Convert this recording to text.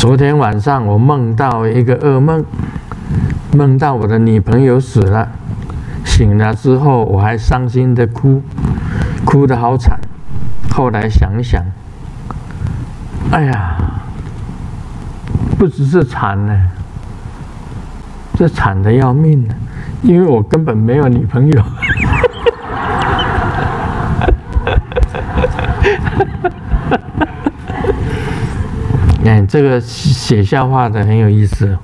昨天晚上我梦到一个噩梦，梦到我的女朋友死了。醒了之后，我还伤心的哭，哭得好惨。后来想想，哎呀，不只是惨呢，这惨的要命呢，因为我根本没有女朋友。哎，这个写笑话的很有意思。